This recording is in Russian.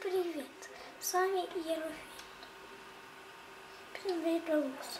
Привет! С вами Ерофей. Привет, Белорус.